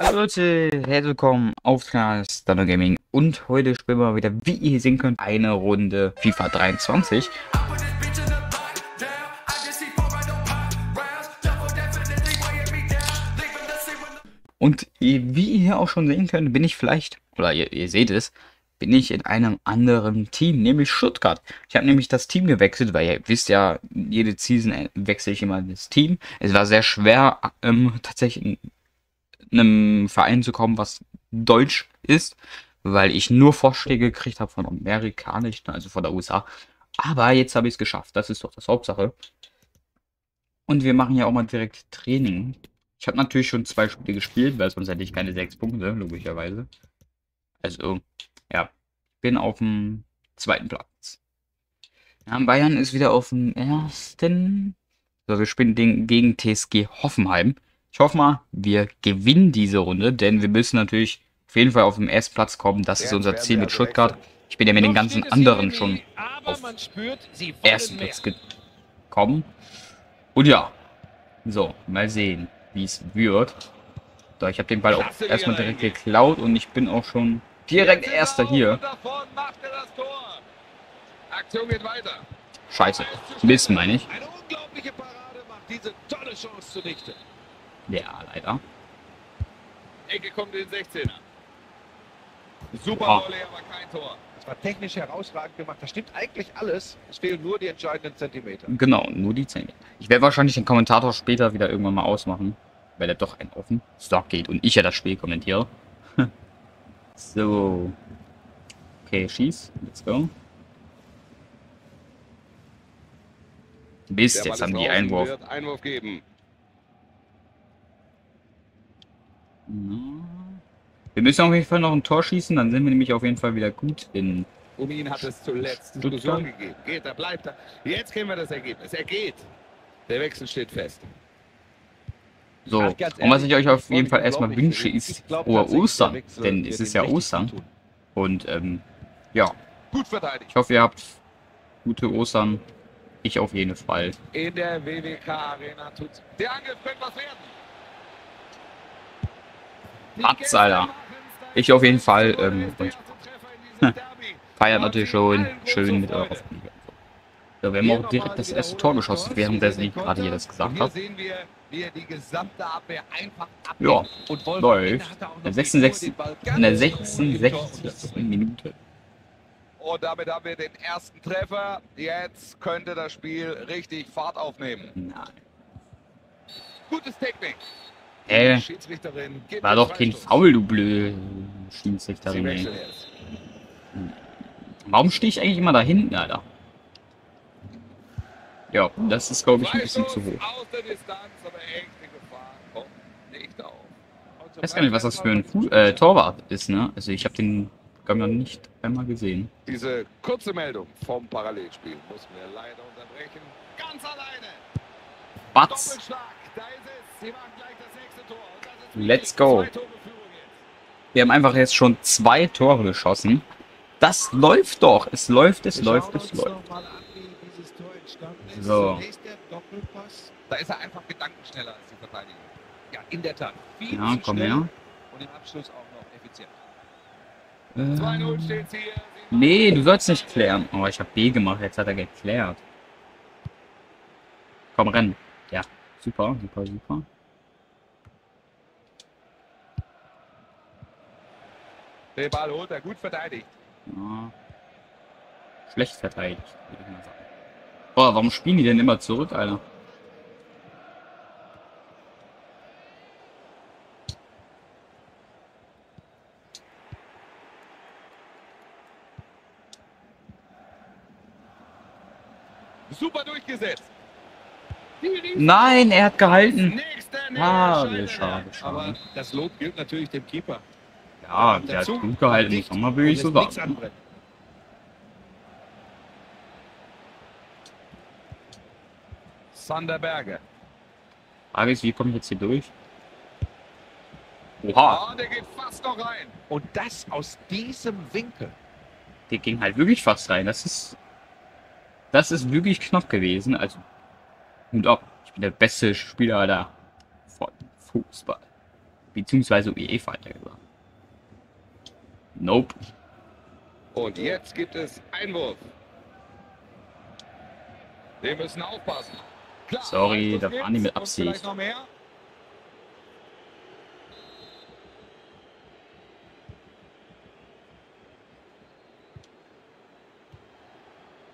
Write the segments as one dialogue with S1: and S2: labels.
S1: Hallo Leute, herzlich willkommen auf Kanal Stunner Gaming und heute spielen wir wieder, wie ihr sehen könnt, eine Runde FIFA 23. Und wie ihr hier auch schon sehen könnt, bin ich vielleicht, oder ihr, ihr seht es, bin ich in einem anderen Team, nämlich Stuttgart. Ich habe nämlich das Team gewechselt, weil ihr wisst ja, jede Season wechsle ich immer das Team. Es war sehr schwer, ähm, tatsächlich einem Verein zu kommen, was deutsch ist, weil ich nur Vorschläge gekriegt habe von amerikanischen, also von der USA. Aber jetzt habe ich es geschafft, das ist doch das Hauptsache. Und wir machen ja auch mal direkt Training. Ich habe natürlich schon zwei Spiele gespielt, weil sonst hätte ich keine sechs Punkte, logischerweise. Also, ja, bin auf dem zweiten Platz. Ja, Bayern ist wieder auf dem ersten. So, wir spielen gegen TSG Hoffenheim. Ich hoffe mal, wir gewinnen diese Runde, denn wir müssen natürlich auf jeden Fall auf dem ersten Platz kommen. Das ist unser Ziel mit Stuttgart. Ich bin ja mit den ganzen anderen schon auf ersten Platz gekommen. Und ja, so, mal sehen, wie es wird. So, ich habe den Ball auch erstmal direkt geklaut und ich bin auch schon direkt Erster hier. Scheiße. Mist, meine ich. Eine unglaubliche Parade macht diese tolle Chance zunichte. Ja, leider.
S2: Ecke kommt in den 16er. Super
S1: Ah.
S2: Volley, aber kein Tor.
S3: Das war technisch herausragend gemacht. Da stimmt eigentlich alles. Es fehlen nur die entscheidenden Zentimeter.
S1: Genau, nur die 10. Ich werde wahrscheinlich den Kommentator später wieder irgendwann mal ausmachen, weil er doch ein offen Stock geht und ich ja das Spiel kommentiere. so. Okay, schieß. Let's go. Mist,
S2: Der
S1: jetzt haben die Einwurf.
S2: wird Einwurf geben.
S1: Na. Wir müssen auf jeden Fall noch ein Tor schießen, dann sind wir nämlich auf jeden Fall wieder gut in.
S2: Um ihn hat es zuletzt. Diskussion gegeben. Geht er, bleibt er. Jetzt kennen wir das Ergebnis. Er geht. Der Wechsel steht fest.
S1: So.
S3: Ach, ganz
S1: Und was ich
S3: ehrlich,
S1: euch auf jeden Fall erstmal wünsche, ist frohe Ostern. Denn es ist ja Ostern. Und ähm, ja,
S2: Gut verteidigt.
S1: ich hoffe, ihr habt gute Ostern. Ich auf jeden Fall.
S2: In der WWK Arena tut Der Angriff könnte was werden. Gäste
S1: Alter. Ich auf jeden. Fall, ähm,
S2: der
S1: und-
S2: in.
S1: Feiert natürlich schon schön mit eurer. Familie. So, wir haben auch direkt das erste Tor geschossen, während ich gerade hier das gesagt
S2: Und
S1: habe.
S2: Hier sehen wir, wie die gesamte Abwehr einfach abnimmt.
S1: Ja, läuft.
S3: hat noch
S1: Der
S3: die
S1: 66.
S3: Ruhe, den Ball
S1: In der
S3: ganz ruhig im Tor zu
S1: 66.
S3: lassen.
S1: Minute.
S2: Und damit haben wir den ersten Treffer. Jetzt könnte das Spiel richtig Fahrt aufnehmen.
S1: Nein.
S2: Gutes Technik.
S1: Äh, war doch kein. Foul, du blöde Schiedsrichterin. ey. Warum stehe ich eigentlich immer da hinten, Alter? Ja, das ist, glaube ich, ein bisschen zu hoch. Ich weiß gar nicht, was das für ein Fu äh, Torwart ist, ne? Also ich habe den ich, noch nicht einmal gesehen.
S2: Diese kurze Meldung vom Parallelspiel mussten wir leider unterbrechen. Ganz alleine.
S1: Batz!
S2: Doppelschlag. Da ist es. Sie machen gleich das nächste Tor. Und das ist
S1: Let's go. Wir haben einfach jetzt schon zwei Tore geschossen. Das läuft doch. Es läuft, es
S3: Wir
S1: läuft, es läuft.
S3: an.
S1: So.
S2: Da ist er einfach gedankenschneller als die Verteidigung.
S3: Ja, in der Tat. Viel
S1: Ja, komm her.
S3: Und im Abschluss auch noch effizient.
S2: 2-0
S1: Äh, nee, du sollst nicht klären. Oh, ich habe B gemacht. Jetzt hat er geklärt. Komm, renn. Ja, super, super, super.
S2: Den Ball holt er gut verteidigt.
S1: Ja. Schlecht verteidigt, würde ich mal sagen. Boah, warum spielen die denn immer zurück, Alter?
S2: Super durchgesetzt.
S1: Nein, er hat gehalten. Schade,
S2: Nähe,
S1: schade,
S3: Aber
S1: schade.
S3: das Lob gilt natürlich dem Keeper.
S1: Ja, der hat gut gehalten, muss man mal wirklich so
S3: Und
S1: sagen.
S3: anbrennen.
S2: Sander Berge.
S1: Frage ist, wie komme ich jetzt hier durch? Oha,
S2: Ah, der geht fast noch rein.
S3: Und das aus diesem Winkel.
S1: der ging halt wirklich fast rein. Das ist. Das ist wirklich knapp gewesen. Also. Hut ab. Ich bin der beste Spieler da von Fußball. beziehungsweise UEFA hat er gesagt. Nope.
S2: Und jetzt gibt es Einwurf. Wir müssen aufpassen. Klar,
S1: Sorry, das war nicht mit Absicht.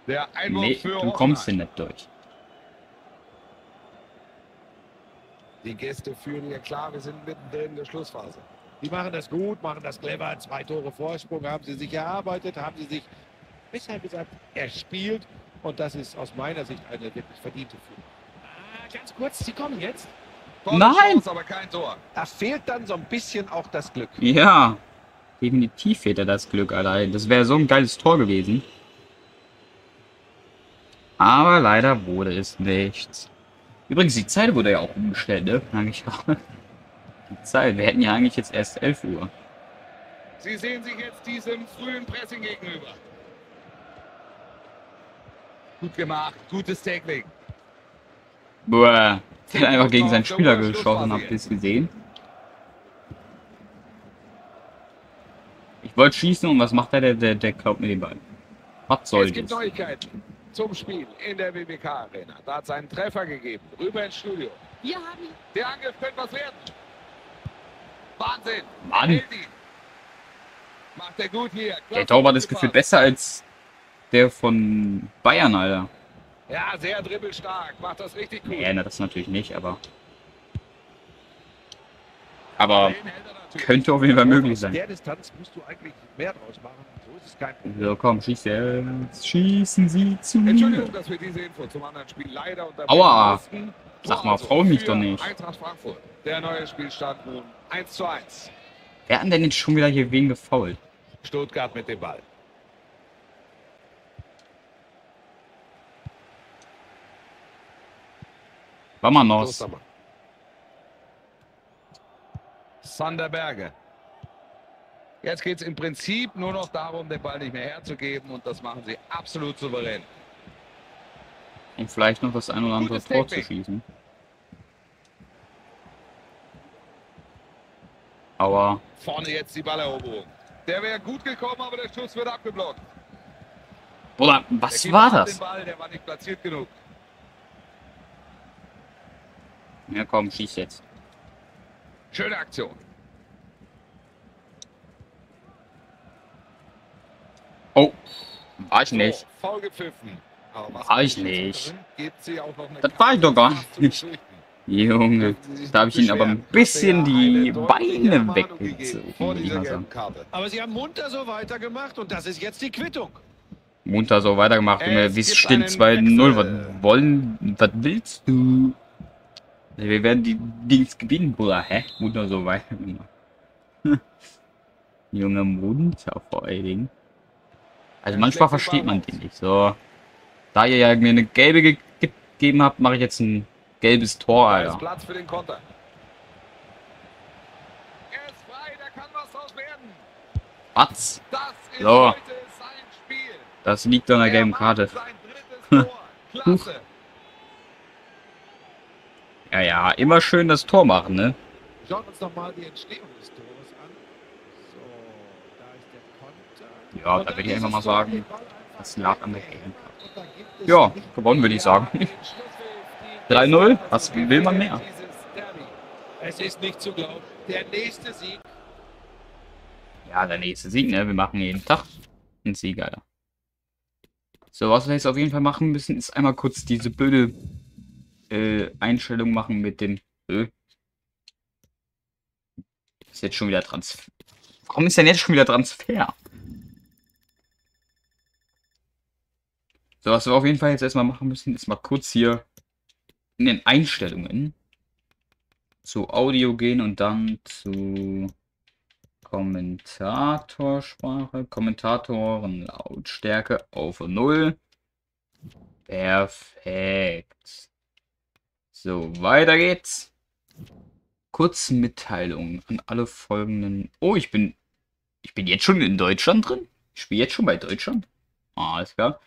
S2: Der Einwurf
S1: Nee,
S2: für
S1: du kommst hier nicht durch.
S3: Die Gäste führen hier klar, wir sind mittendrin in der Schlussphase. Die machen das gut, machen das clever. Zwei Tore Vorsprung haben sie sich erarbeitet, haben sie sich bisher gesagt erspielt. Und das ist aus meiner Sicht eine wirklich verdiente Führung. Ah, ganz kurz, sie kommen jetzt.
S2: Tolle
S1: Nein!
S2: Chance, aber kein Tor.
S3: Da fehlt dann so ein bisschen auch das Glück.
S1: Ja, definitiv fehlt er das Glück, Alter. Das wäre so ein geiles Tor gewesen. Aber leider wurde es nichts. Übrigens, die Zeit wurde ja auch umgestellt, ne? Eigentlich auch. Die Zeit. Wir hätten ja eigentlich jetzt erst 11 Uhr.
S2: Sie sehen sich jetzt diesem frühen Pressing gegenüber. Gut gemacht, gutes Tackling.
S1: Boah. Der hat einfach gegen seinen Spieler geschossen, habt ihr es gesehen? Ich wollte schießen und was macht er? Der, der, der klaut mir den Ball. Was soll
S2: es gibt
S1: das?
S2: Neuigkeiten zum Spiel in der WWK Arena. Da hat es einen Treffer gegeben. Rüber ins Studio.
S4: Wir haben ihn.
S2: Der Angriff könnte was werden. Wahnsinn.
S1: Mann.
S2: Macht er gut hier.
S1: Der Torwart ist gefühlt besser als der von Bayern, Alter.
S2: Ja, sehr dribbelstark. Macht das richtig gut.
S1: Nee, na, das natürlich nicht, aber. Aber
S2: er
S1: könnte auf jeden Fall möglich sein.
S3: So ist es kein Problem.
S1: So, komm, schieß jetzt. Schießen Sie zu
S2: Entschuldigung,
S1: mir.
S2: dass wir diese Info zum anderen Spiel leider unterbrechen
S1: Aua.
S2: mussten.
S1: Sag mal, freu mich doch nicht.
S2: Eintracht Frankfurt. Der neue Spielstand nun 1 zu 1.
S1: Wer hat denn jetzt schon wieder hier wen gefault?
S2: Stuttgart mit dem Ball.
S1: Vamanos.
S2: Sander Berge. Jetzt geht es im Prinzip nur noch darum, den Ball nicht mehr herzugeben und das machen sie absolut souverän.
S1: Um vielleicht noch das ein oder andere Tor zu schießen. Aber
S2: Vorne jetzt die Balleroberung. Der wäre gut gekommen, aber der Schuss wird abgeblockt.
S1: Bruder,
S2: Der
S1: was
S2: Keeper
S1: war das?
S2: Ball, der war nicht platziert genug.
S1: Ja komm, schieß jetzt.
S2: Schöne Aktion.
S1: Oh, war ich nicht.
S2: So, faul gepfiffen.
S1: War ich nicht. Das war ich doch gar nicht. Junge, da habe ich
S2: nicht
S1: ihn aber ein bisschen die Beine weggezogen.
S3: Aber sie haben munter so weitergemacht und das ist jetzt die Quittung.
S1: Munter so weitergemacht, Junge. Wie es steht
S2: einen
S1: 2-0.
S2: Wechsel.
S1: Was wollen, was willst du? Wir werden die Dings gewinnen, Bruder. Hä? Munter so weitergemacht. Junge, munter vor allen Dingen. Also manchmal
S2: den
S1: versteht man die nicht. So. Da ihr ja mir eine gelbe ge gegeben habt, mache ich jetzt ein gelbes Tor, Alter.
S2: Platz für den Konter. Er ist frei, da kann was draus werden.
S1: Was?
S2: Das ist
S1: So.
S2: heute sein Spiel.
S1: Das liegt an der
S2: Er
S1: gelben Karte. Ja, ja, immer schön das Tor machen, ne?
S3: Schauen uns noch mal die Entstehung des Tores an. So, da ist der Konter.
S1: Ja, da würde ich einfach mal sagen, das lag an der
S3: es
S1: Ja, gewonnen, würde ich sagen.
S3: den Schlusspfiff, die
S1: 3-0,
S3: Gäste
S1: was will man mehr?
S3: Es ist nicht zu glauben. Der nächste Sieg
S1: Ja, der nächste Sieg, ne? Wir machen jeden Tag einen Sieg, Alter. So, was wir jetzt auf jeden Fall machen müssen, ist einmal kurz diese blöde äh, Einstellung machen mit dem. Äh, ist jetzt schon wieder Transfer. Warum ist denn jetzt schon wieder Transfer? So, was wir auf jeden Fall jetzt erstmal machen müssen, ist mal kurz hier in den Einstellungen zu Audio gehen und dann zu Kommentatorsprache, Kommentatoren Lautstärke auf 0. Perfekt. So, weiter geht's. Kurze Mitteilung an alle folgenden. Oh, ich bin. Ich bin jetzt schon in Deutschland drin? Ich spiele jetzt schon bei Deutschland? Ah, alles klar.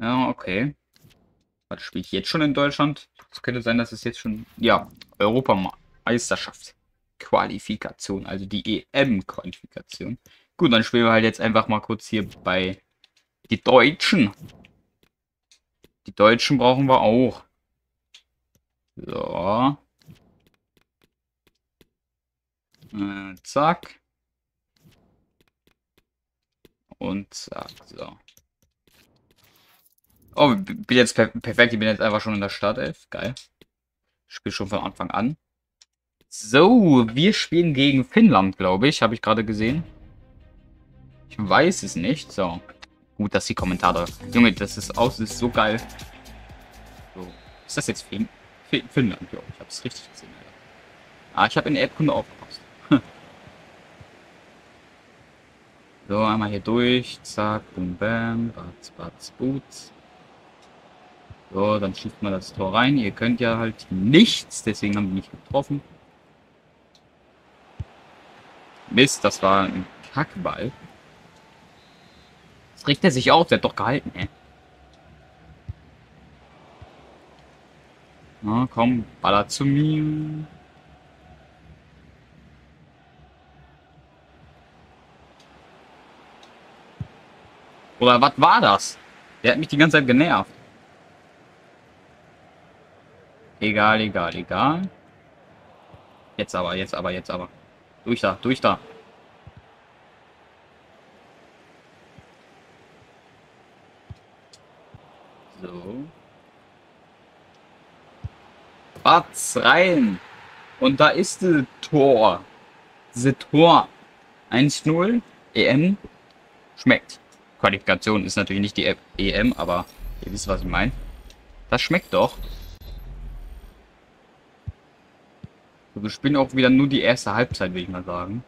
S1: Ja, okay. Was spiele ich jetzt schon in Deutschland? Es könnte sein, dass es jetzt schon. Ja, Europa Meisterschaftsqualifikation, also die EM-Qualifikation. Gut, dann spielen wir halt jetzt einfach mal kurz hier bei die Deutschen. Die Deutschen brauchen wir auch. So. Äh, zack. Und zack, so. Oh, bin jetzt per perfekt. Ich bin jetzt einfach schon in der Startelf. Geil. Spiel schon von Anfang an. So, wir spielen gegen Finnland, glaube ich. Habe ich gerade gesehen. Ich weiß es nicht. So. Gut, dass die Kommentare. Junge, das ist aus, das ist so geil. So. Ist das jetzt Fin Fin Finnland, glaube ich. Habe es richtig gesehen, Alter. Ah, ich habe in Erdkunde aufgepasst. so, einmal hier durch. Zack, boom, bam. Batz, batz, boots. So, dann schießt man das Tor rein. Ihr könnt ja halt nichts, deswegen haben wir nicht getroffen. Mist, das war ein Kackball. Jetzt regt er sich auf, der hat doch gehalten, ey. Na, komm, baller zu mir. Oder was war das? Der hat mich die ganze Zeit genervt. Egal, egal, egal. Jetzt aber, jetzt aber, jetzt aber. Durch da, durch da. So. Batz rein. Und da ist das Tor. Das Tor. 1-0. EM. Schmeckt. Qualifikation ist natürlich nicht die EM, aber ihr wisst, was ich meine. Das schmeckt doch. Wir spielen auch wieder nur die erste Halbzeit, würde ich mal sagen.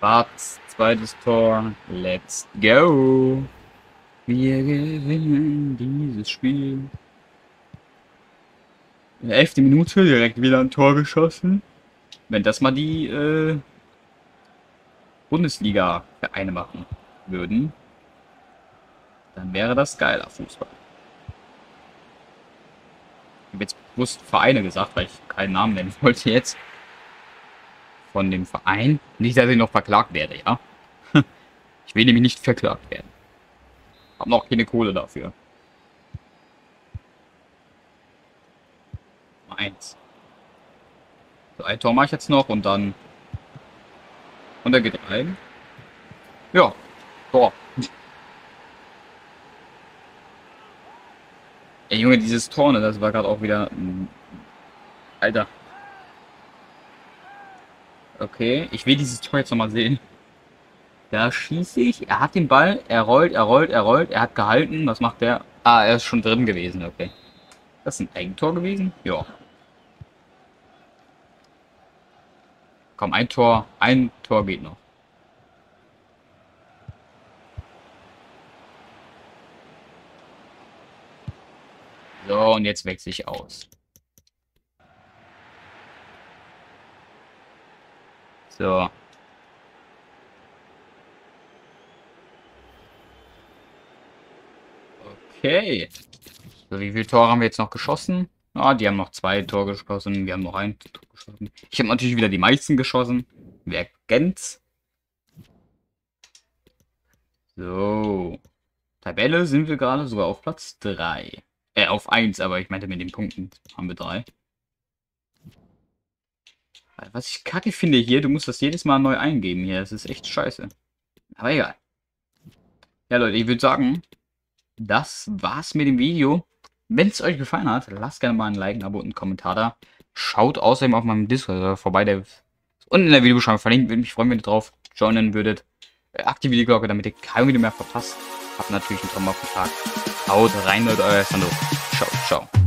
S1: Barts zweites Tor. Let's go. Wir gewinnen dieses Spiel. In der 11. Minute direkt wieder ein Tor geschossen. Wenn das mal die äh, Bundesliga-Vereine machen würden, dann wäre das geiler Fußball. Ich habe jetzt bewusst Vereine gesagt, weil ich keinen Namen nennen wollte jetzt von dem Verein. Nicht, dass ich noch verklagt werde, ja. Ich will nämlich nicht verklagt werden. Hab noch keine Kohle dafür. Eins. So, ein Tor mache ich jetzt noch und dann. Und er geht rein. Ja, Tor. Ey Junge, dieses Tor, ne, das war gerade auch wieder. Alter. Okay, ich will dieses Tor jetzt nochmal sehen. Da schieße ich. Er hat den Ball. Er rollt, er rollt, er rollt. Er hat gehalten. Was macht der? Ah, er ist schon drin gewesen. Okay. Das ist ein Eigentor gewesen? Ja. Komm, ein Tor. Ein Tor geht noch. So, und jetzt wechsle ich aus. So. Okay. So, wie viele Tore haben wir jetzt noch geschossen? Ah, die haben noch zwei Tore geschossen. Wir haben noch ein Tor geschossen. Ich habe natürlich wieder die meisten geschossen. Wer kennt's? So. Tabelle sind wir gerade sogar auf Platz 3. Äh, auf 1, aber ich meinte mit den Punkten haben wir 3. Was ich kacke finde hier, du musst das jedes Mal neu eingeben hier. Das ist echt scheiße. Aber egal. Ja, Leute, ich würde sagen, das war's mit dem Video. Wenn es euch gefallen hat, lasst gerne mal ein Like, ein Abo und einen Kommentar da. Schaut außerdem auf meinem Discord vorbei, der ist unten in der Videobeschreibung verlinkt. Würde mich freuen, wenn ihr drauf joinen würdet. Äh, aktiviert die Glocke, damit ihr kein Video mehr verpasst. Habt natürlich einen Traum auf den Tag. Haut rein, Leute, euer Sando. Ciao, ciao.